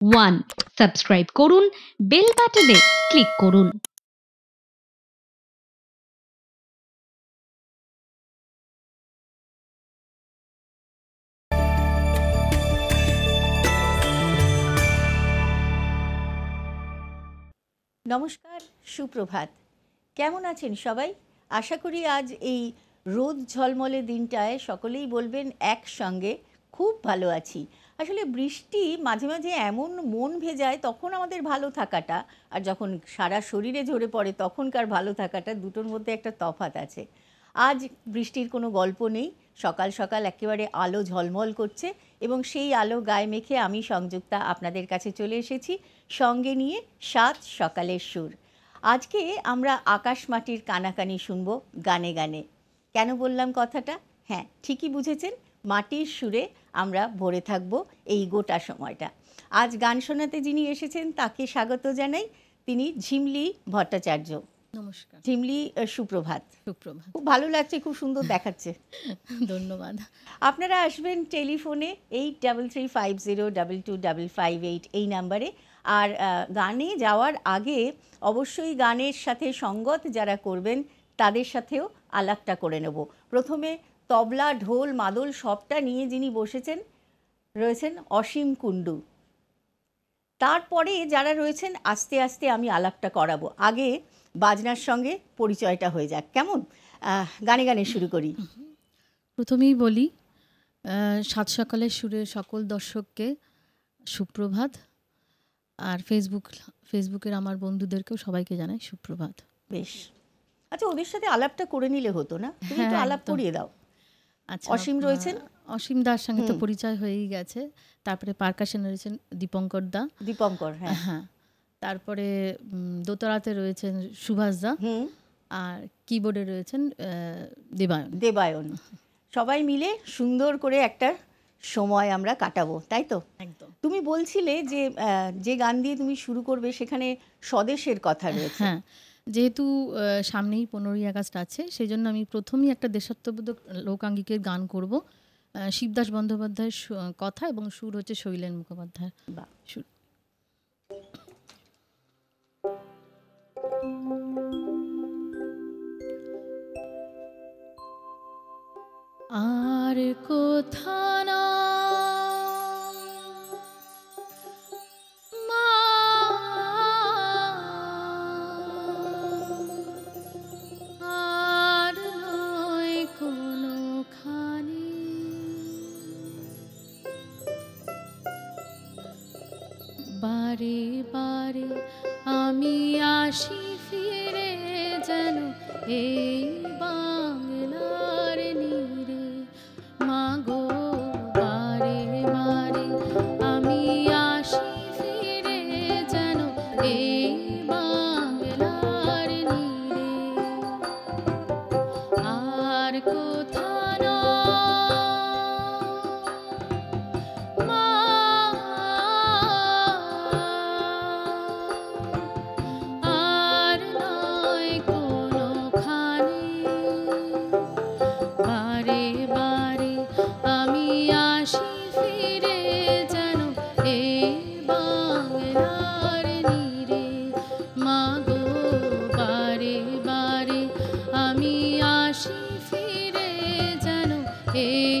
One subscribe করুন bell বাটনে click করুন। নমস্কার, সুপ্রভাত। কেমন আছেন সবাই? আশা করি আজ এই রোদ ঝলমলে দিনটায় সকলেই বলবেন একসঙ্গে, খুব ভালো আছি। আসলে বৃষ্টি মাঝে মাঝে এমন মন ভেজায় তখন আমাদের ভালো থাকাটা, আর যখন সারা শরীরে ঝরে পড়ে তখনকার ভালো থাকাটা দুটোর মধ্যে একটা তফাৎ আছে। আজ বৃষ্টির কোনো গল্প নেই, সকাল সকাল একেবারে আলো ঝলমল করছে এবং সেই আলো গায়ে মেখে আমি সংযুক্তা আপনাদের কাছে চলে এসেছি সঙ্গে নিয়ে সাত সকালের সুর। আজকে আমরা আকাশ মাটির কানাকানি শুনব গানে গানে। কেন বললাম কথাটা? হ্যাঁ ঠিকই বুঝেছেন। মাটির সুরে আমরা ভরে থাকব এই গোটা সময়টা। আজ গান শোনাতে যিনি এসেছেন তাকে স্বাগত জানাই তিনি ঝিমলি ভট্টাচার্য। নমস্কার। ঝিমলি সুপ্রভাত। সুপ্রভাত। খুব ভালো লাগছে খুব সুন্দর দেখাচ্ছে। ধন্যবাদ। আপনারা আসবেন টেলিফোনে eight double three five zero double two double five eight এই নাম্বারে। আর গানে যাওয়ার আগে অবশ্যই গানের সাথে সঙ্গত যারা করবেন তাদের সাথেও আলাপটা করে নেব। প্রথমে তবলা ঢোল মাদল সবটা নিয়ে যিনি বসেছেন রয়েছেন অসীম কুণ্ডু। তারপরে যারা রয়েছেন আস্তে আস্তে আমি আলাপটা করাবো। আগে বাজনার সঙ্গে পরিচয়টা হয়ে যাক। কেমন? গানে গানে শুরু করি। প্রথমেই বলি সাত সকালের সুরে সকল দর্শককে সুপ্রভাত। আর ফেসবুক ফেসবুকের আমার বন্ধুদেরকেও সবাইকে জানাই সুপ্রভাত। বেশ। আচ্ছা ওদের সাথে আলাপটা করে নিলে হতো না? তুমি হ্যাঁ, আলাপ করিয়ে দাও। আচ্ছা অসীম রয়েছেন? অসীম দার সঙ্গে তো পরিচয় হয়েই গেছে। তারপরে পার্কাশনে রয়েছেন দীপঙ্কর দা। দীপঙ্কর হ্যাঁ। হ্যাঁ। তারপরে দোতরাতে রয়েছেন সুভাষ দা। আর কিবোর্ডে রয়েছেন দেবায়ন। দেবায়ন। সবাই মিলে সুন্দর করে একটা সময় আমরা কাটাবো তাই তো? একদম। তুমি বলছিলে যে যে গান দিয়ে তুমি শুরু করবে সেখানে স্বদেশের কথা রয়েছে। হ্যাঁ যেহেতু সামনেই পনেরোই আগস্ট আছে সেই জন্য আমি প্রথমেই একটা দেশাত্মবোধক লোকাঙ্গিকের গান করব। শিবদাস বন্দ্যোপাধ্যায়ের কথা এবং সুর হচ্ছে শৈলেন মুখোপাধ্যায় বা সুর। আর কোথা না আমি আসি ফিরে যেন এই Hey.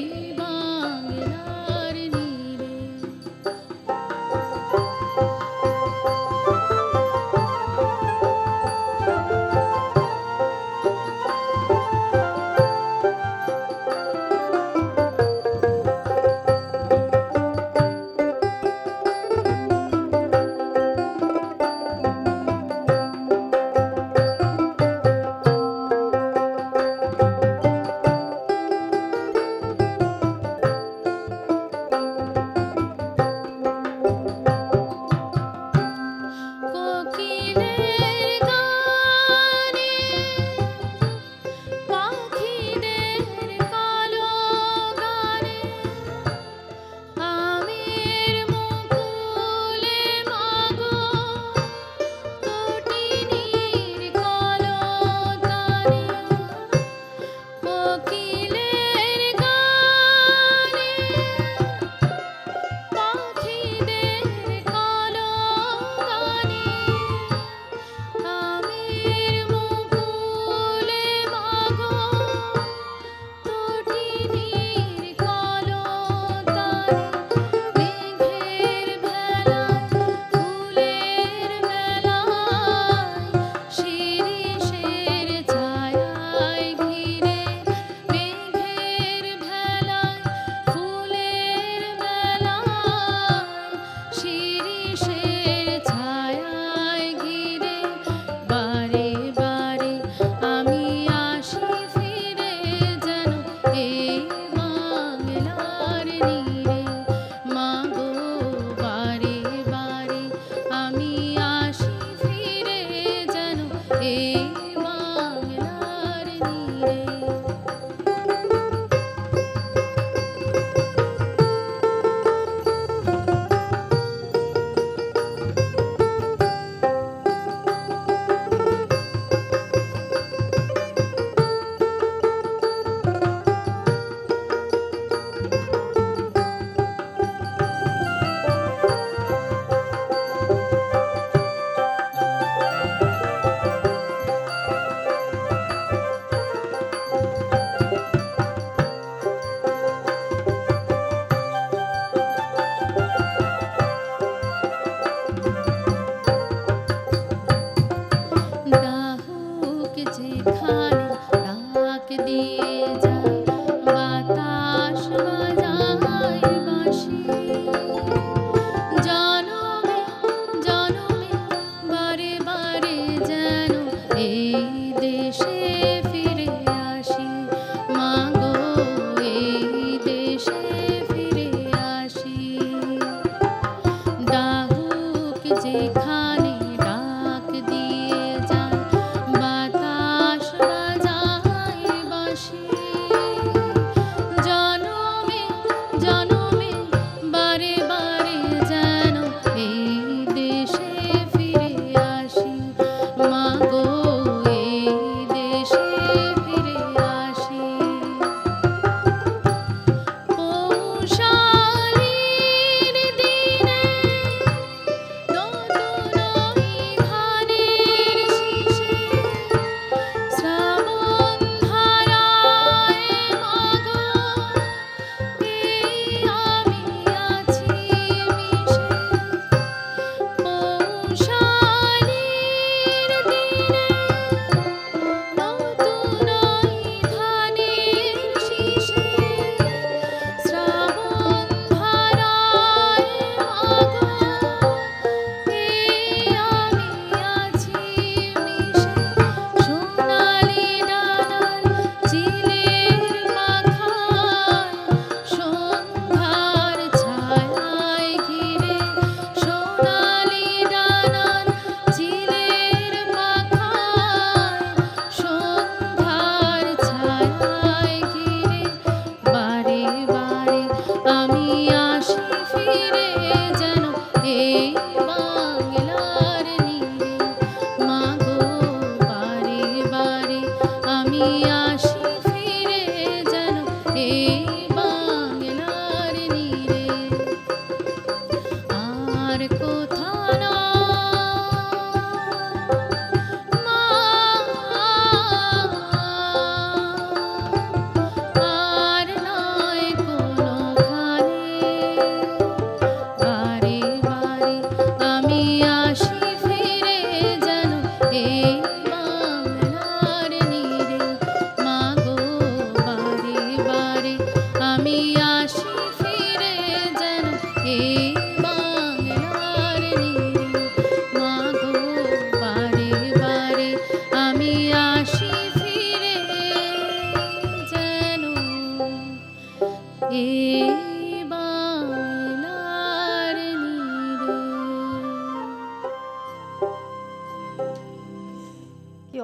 করিয়া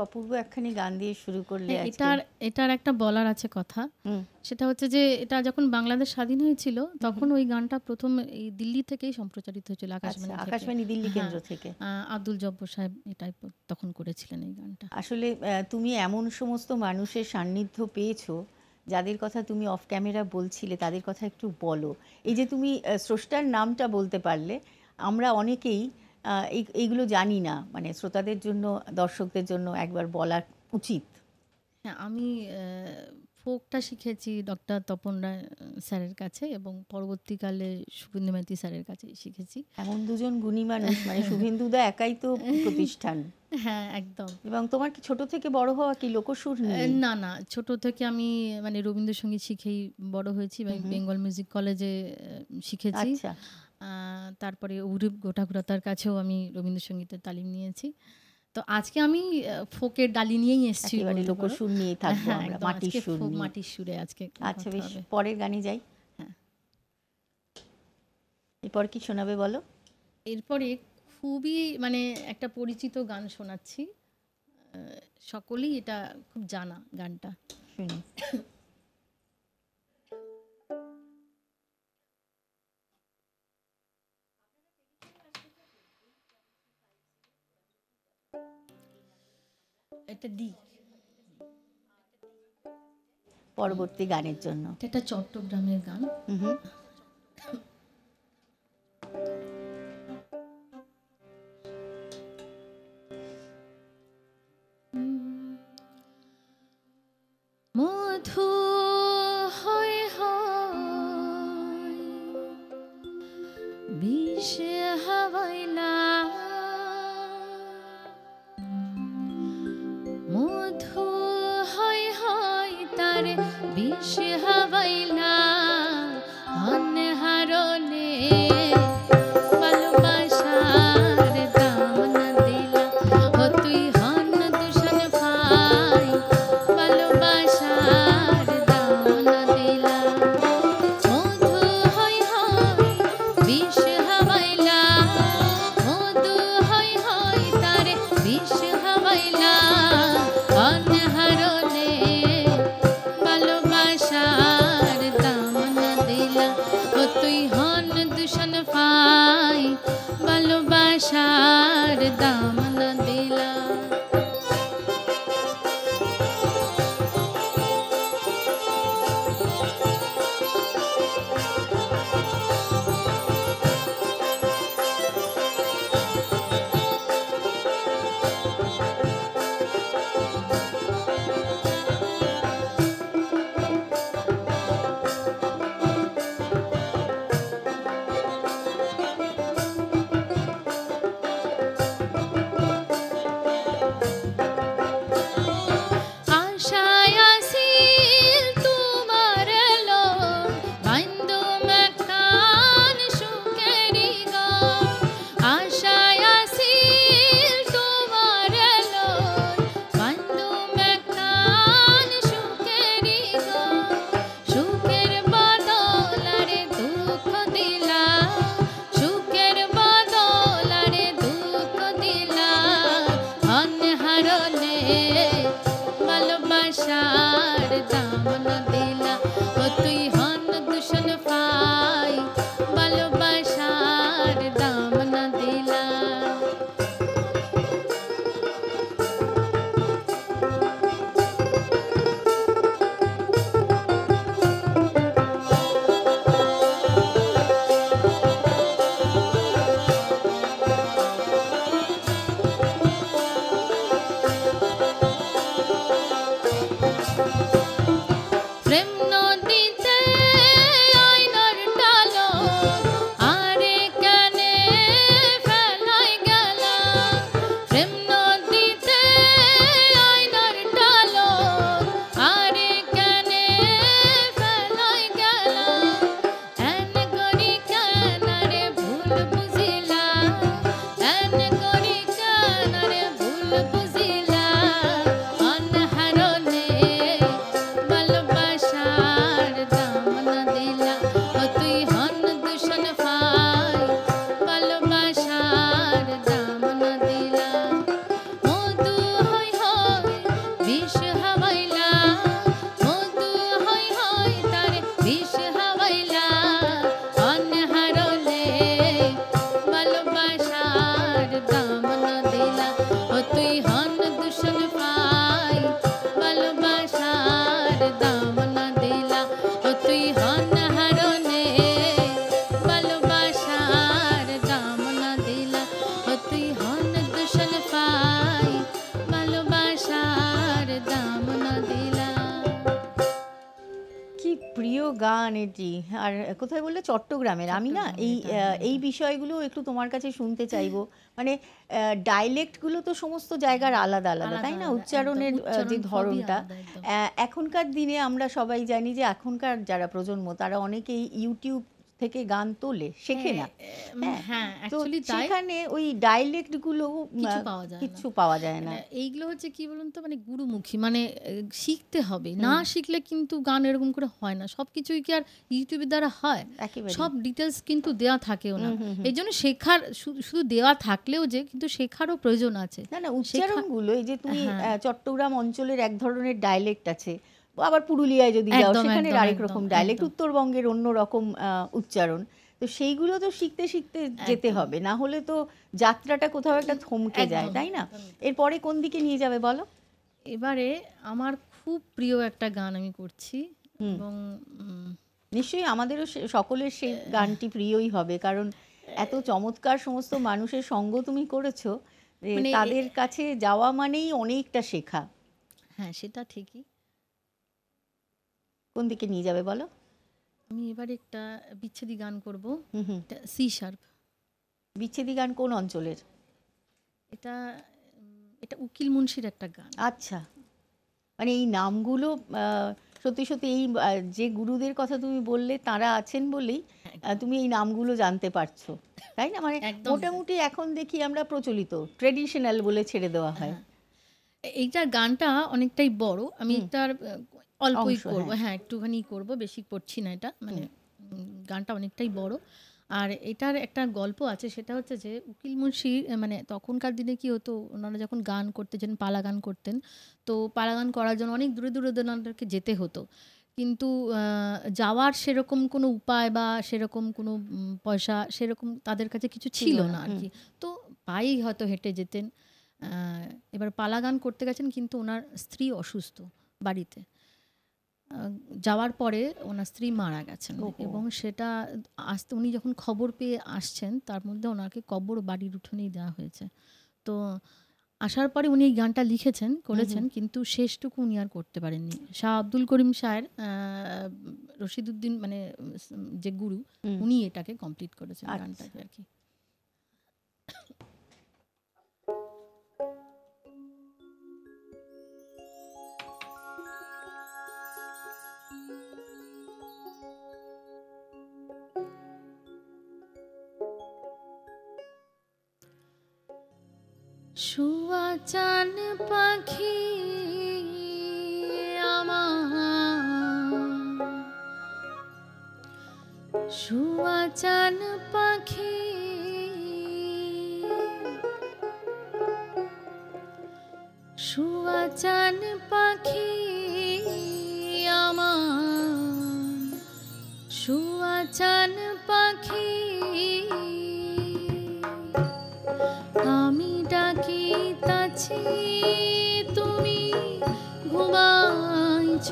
অপূর্ব একখানি গান দিয়ে শুরু করলে হ্যাঁ। এটার এটার একটা বলার আছে কথা। সেটা হচ্ছে যে এটা যখন বাংলাদেশ স্বাধীন হয়েছিল তখন ওই গানটা প্রথম এই দিল্লি থেকেই সম্প্রচারিত হয়েছিল আচ্ছা আকাশবাণী আকাশবাণী দিল্লি হ্যাঁ। কেন্দ্র থেকে। আব্দুল জব্বর সাহেব এটাই তখন করেছিলেন এই গানটা। আসলে তুমি এমন সমস্ত মানুষের সান্নিধ্য পেয়েছ যাদের কথা তুমি অফ ক্যামেরা বলছিলে তাদের কথা একটু বলো। এই যে তুমি স্রষ্টার নামটা বলতে পারলে আমরা অনেকেই এইগুলো জানি না। মানে শ্রোতাদের জন্য দর্শকদের জন্য একবার বলা উচিত। হ্যাঁ আমি ফোকটা শিখেছি ডক্টর তপন রায় স্যারের কাছে এবং পরবর্তীকালে শুভেন্দু মাইতি স্যারের কাছে শিখেছি। এমন দুজন গুণী মানুষ মানে শুভেন্দুদা একাই তো প্রতিষ্ঠান। হ্যাঁ একদম। এবং তোমার কি ছোট থেকে বড় হওয়া কি লোকসুর না না ছোট থেকে আমি মানে রবীন্দ্রসঙ্গীত শিখেই বড় হয়েছি এবং বেঙ্গল মিউজিক কলেজে শিখেছি। আচ্ছা। তারপরে অরূপ গোটাকুড়াতার কাছেও আমি রবীন্দ্রসঙ্গীতের তালিম নিয়েছি। তো আজকে আমি ফোকের ডালি নিয়েই এসেছি একেবারে। লোকসুর নিয়ে থাকব হ্যাঁ, আমরা মাটির সুর মাটির সুরে আজকে আচ্ছা বেশ পরের গানে যাই। হ্যাঁ। এরপর কি শোনাবে বলো? এরপরে খুবই মানে একটা পরিচিত গান শোনাচ্ছি। সকলেই এটা খুব জানা গানটা। শুনি। ডি পরবর্তী গানের জন্য। এটা চট্টগ্রামের গান। বিষ হাওয়াইলা তার আর কোথায় বললে? চট্টগ্রামের। আমি না এই এই বিষয়গুলো একটু তোমার কাছে শুনতে চাইব। মানে ডাইলেক্টগুলো তো সমস্ত জায়গার আলাদা আলাদা আলাদা তাই না? উচ্চারণের যে ধরনটা। আহ, এখনকার দিনে আমরা সবাই জানি যে এখনকার যারা প্রজন্ম তারা অনেকেই ইউটিউব থেকে গান তোলে শেখে না। হ্যাঁ, হ্যাঁ তো সেখানে ওই ডাইলেক্টগুলো কিছু পাওয়া যায় না। মানে এইগুলো হচ্ছে কি বলুন তো মানে গুরুমুখী মানে শিখতে হবে। না শিখলে কিন্তু গান এরকম করে হয় না। সব কিছুই কি আর ইউটিউবের দ্বারা হয়? সব ডিটেলস কিন্তু দেওয়া থাকেও না। এই জন্য শেখার শুধু দেওয়া থাকলেও যে কিন্তু শেখারও প্রয়োজন আছে। না না উচ্চারণগুলো এই যে তুমি হ্যাঁ। চট্টগ্রাম অঞ্চলের এক ধরনের ডাইলেক্ট আছে। আবার পুরুলিয়ায় যদি যাও সেখানে আরেক রকম ডাইলেক্ট উত্তরবঙ্গের অন্য রকম উচ্চারণ। তো সেইগুলো তো শিখতে শিখতে যেতে হবে। না হলে তো যাত্রাটা কোথাও একটা থমকে যায় তাই না? এরপরে কোন দিকে নিয়ে যাবে বলো? এবারে আমার খুব প্রিয় একটা গান আমি করছি এবং নিশ্চয়ই আমাদেরও সকলের সেই গানটি প্রিয়ই হবে। কারণ এত চমৎকার সমস্ত মানুষের সঙ্গ তুমি করেছ মানে তাদের কাছে যাওয়া মানেই অনেকটা শেখা। হ্যাঁ সেটা ঠিকই। কোন দিকে নিয়ে যাবে বলো? আমি এবারে একটা বিচ্ছেদি গান করব। C sharp. বিচ্ছেদি গান কোন অঞ্চলের? এটা এটা উকিল মুন্সির একটা গান। আচ্ছা। মানে এই নামগুলো সত্যি সত্যি এই যে গুরুদের কথা তুমি বললে তারা আছেন বলেই তুমি এই নামগুলো জানতে পারছ। তাই না? মানে মোটামুটি এখন দেখি আমরা প্রচলিত ট্রেডিশনাল বলে ছেড়ে দেওয়া হয়। হ্যাঁ। এইটার গানটা অনেকটাই বড়। আমি আহ, অল্পই করব। হ্যাঁ। হ্যাঁ একটুখানি করব বেশি করছি না এটা মানে গানটা অনেকটাই বড়। আর এটার একটা গল্প আছে সেটা হচ্ছে যে উকিল মুন্সি মানে তখনকার দিনে কি হতো ওনারা যখন গান করতে যেন পালা গান করতেন তো পালা গান করার জন্য অনেক দূরে দূরে ওনাদেরকে যেতে হতো। কিন্তু যাওয়ার সেরকম কোনো উপায় বা সেরকম কোনো পয়সা সেরকম তাদের কাছে কিছু ছিল না আর কি। তো পায়েই হয়তো হেঁটে যেতেন আহ, এবার পালা গান করতে গেছেন কিন্তু ওনার স্ত্রী অসুস্থ বাড়িতে। যাওয়ার পরে ওনার স্ত্রী মারা গেছেন এবং সেটা আসতে উনি যখন খবর পেয়ে আসছেন তার মধ্যে ওনাকে কবর বাড়ির উঠোনেই দেওয়া হয়েছে। তো আসার পরে উনি এই গানটা লিখেছেন করেছেন কিন্তু শেষটুকু উনি আর করতে পারেননি। শাহ আব্দুল করিম শাহের রশিদুদ্দিন মানে যে গুরু উনি এটাকে কমপ্লিট করেছেন আচ্ছা। গানটাকে আর কি। শুয়া চান পাখি আমার। শুয়া পাখি শুয়া চান পাখি আমার। শুয়া চান পাখি তাছি তুমি ঘুমাইছ।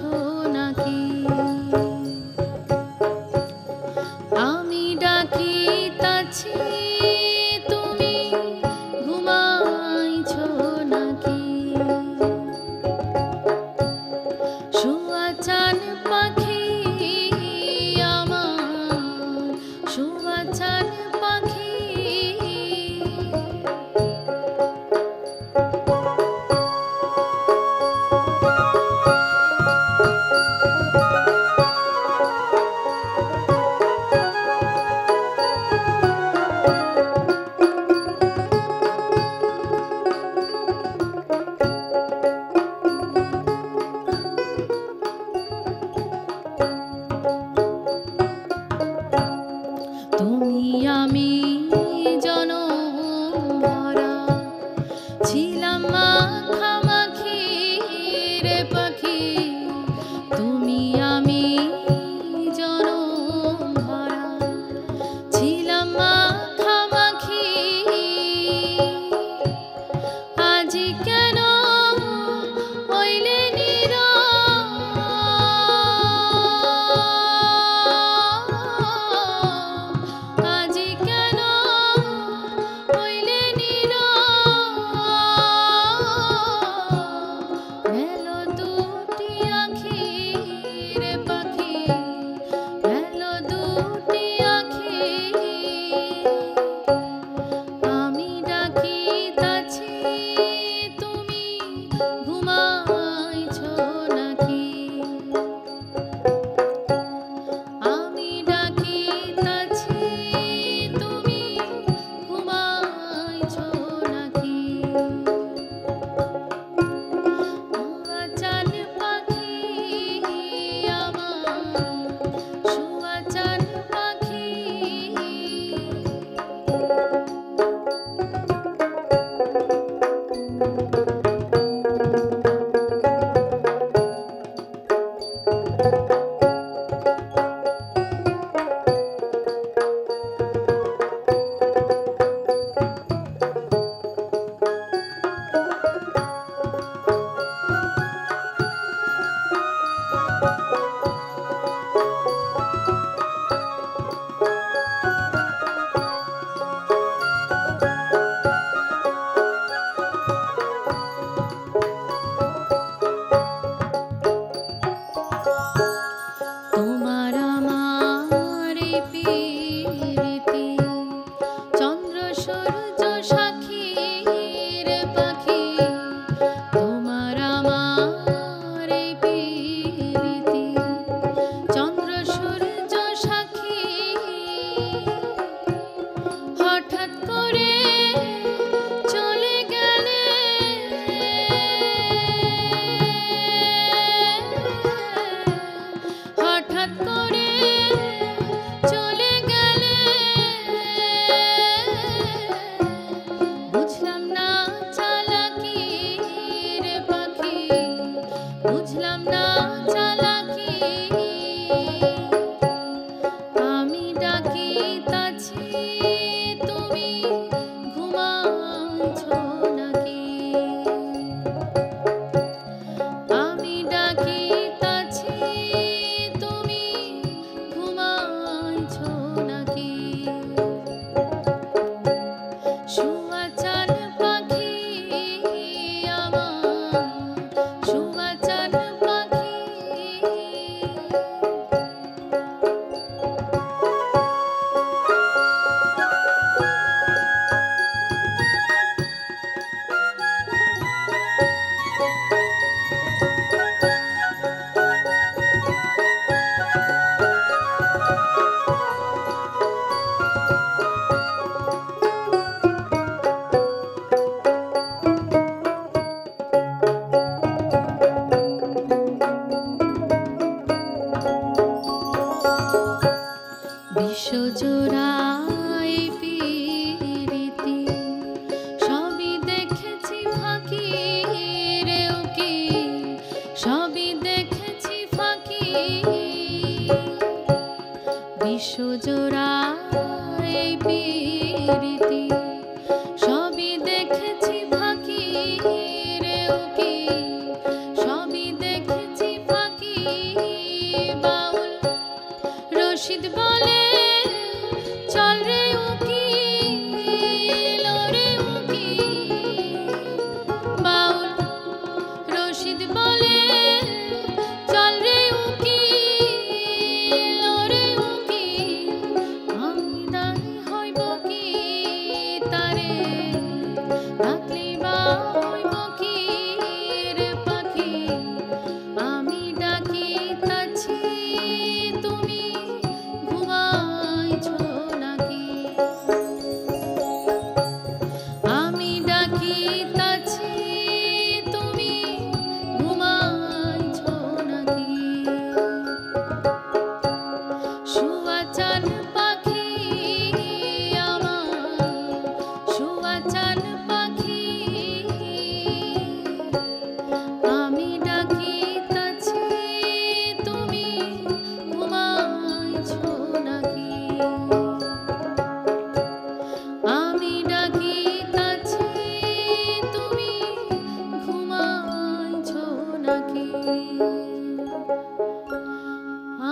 নাকি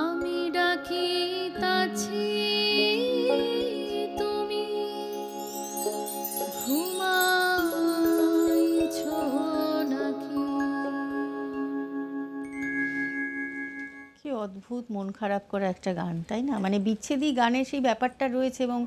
আমি ডাকি, তাছি তুমি। ঘুমাইছ নাকি? কি অদ্ভুত, মন খারাপ করা একটা গান, তাই না? মানে বিচ্ছেদী গানের সেই ব্যাপারটা রয়েছে এবং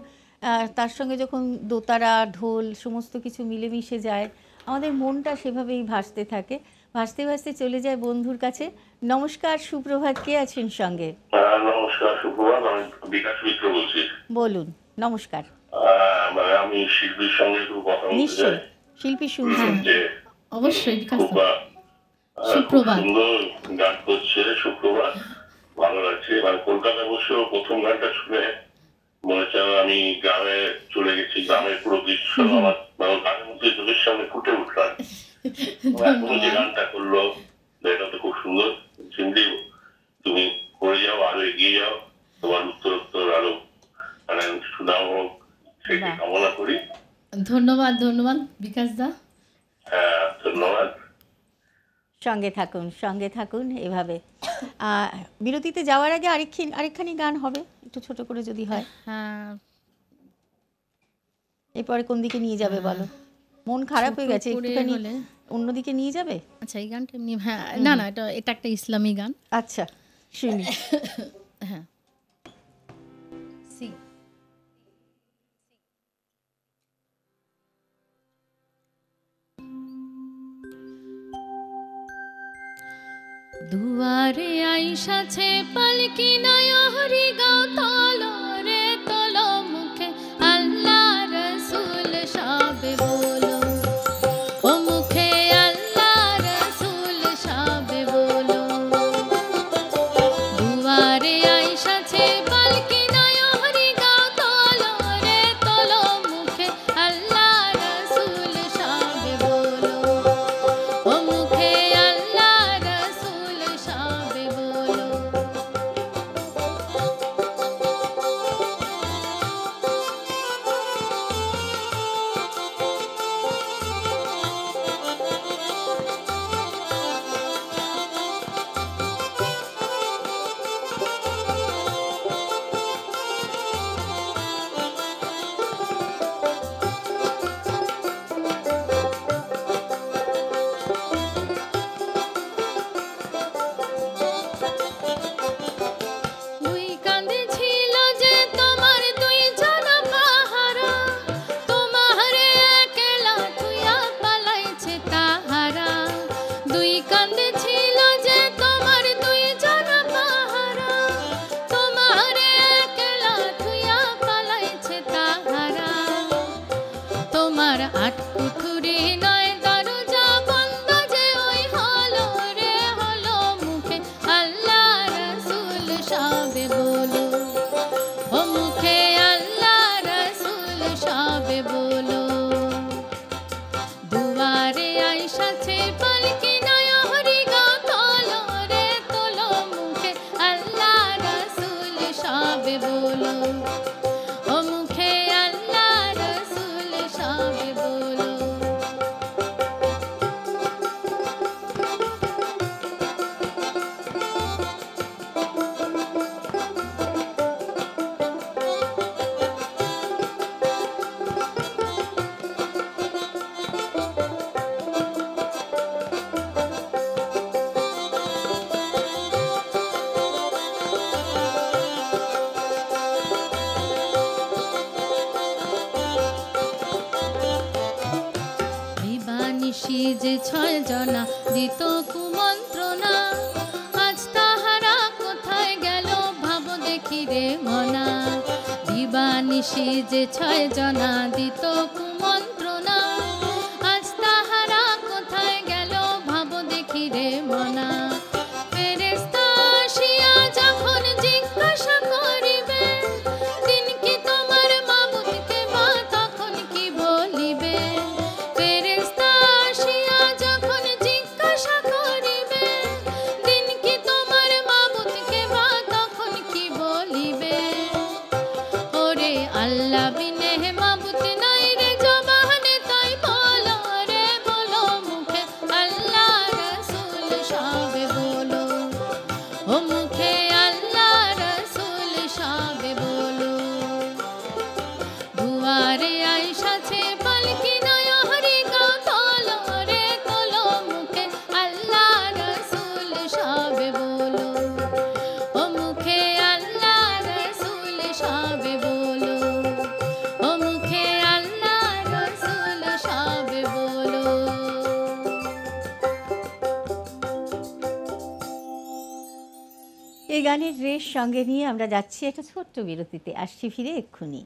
তার সঙ্গে যখন দোতারা, ঢোল, সমস্ত কিছু মিলেমিশে যায়, আমাদের মনটা সেভাবেই ভাসতে থাকে। ভাসতে ভাসতে চলে যায় বন্ধুর কাছে। নমস্কার সুপ্রভাত কে আছেন সঙ্গে? হ্যাঁ, নমস্কার সুপ্রভাত। আমি বিকাশ মিত্র বলছি। বলুন নমস্কার। মানে আমি শিল্পীর সঙ্গে একটু কথা বলতে নিশ্চয় শিল্পী শুনছেন। যে অবশ্যই বিকাশ সুপ্রভাত। সুন্দর গান করছে সুপ্রভাত। ভালো লাগছে। মানে কলকাতা বসেও প্রথম গানটা শুনে মনে হচ্ছে আমি গ্রামে চলে গেছি। গ্রামের পুরো দৃশ্য আমার মানে গানের মধ্যে চোখের সামনে ফুটে উঠলাম যে ধন্যবাদ গানটা করল এটা তো খুব সুন্দর তুমি করে যাও আরও এগিয়ে যাও তোমার উত্তর উত্তর আরও মানে সুনাম হোক সেটি কামনা করি। ধন্যবাদ ধন্যবাদ বিকাশ দা। হ্যাঁ ধন্যবাদ। সঙ্গে থাকুন সঙ্গে থাকুন এভাবে। আহ, বিরতিতে যাওয়ার আগে আরেকখানি আরেকখানি গান হবে একটু ছোট করে যদি হয়। হ্যাঁ। এরপরে কোন দিকে নিয়ে যাবে বলো? মন খারাপ হয়ে গেছে একটুখানি অন্যদিকে নিয়ে যাবে? আচ্ছা এই গানটা এমনি হ্যাঁ না না এটা এটা একটা ইসলামী গান। আচ্ছা শুনি। হ্যাঁ। দুয়ারে আইসাছে পালকি নয় হরি গাও তলরে তল মুখে। আল্লাহ রসুল সাবে বল দিত কুমন্ত্রণা। আজ তাহারা কোথায় গেল ভাব দেখি রে মনা। দিবানিশি যে ছয় জনা দিত কুমন্ত্রণা সঙ্গে নিয়ে আমরা যাচ্ছি একটা ছোট্ট বিরতিতে। আসছি ফিরে এক্ষুনি।